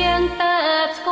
យើងទៅស្គាល់គ្នា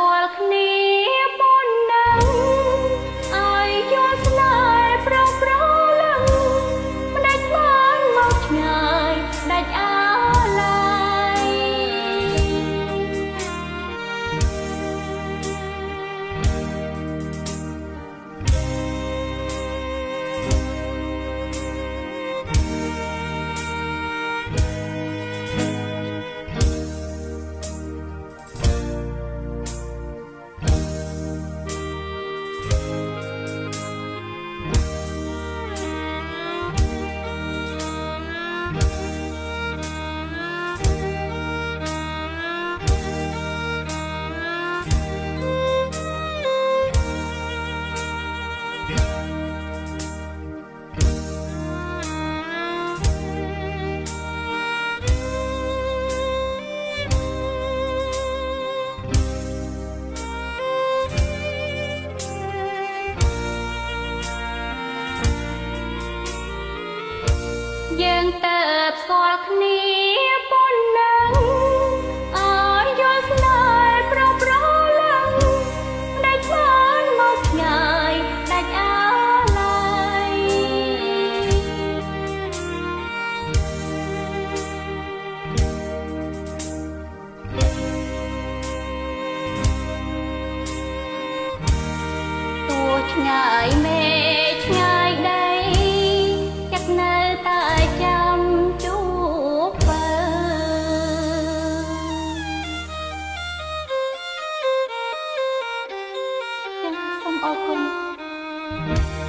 ស្គាល់គ្នាប៉ុណ្ណឹងអើយយល់ស្នេហ៍ប្រប្រលឹងដាច់បានមកខ្ញាយដាច់អាឡ័យតួឆ្ងាយ 哦、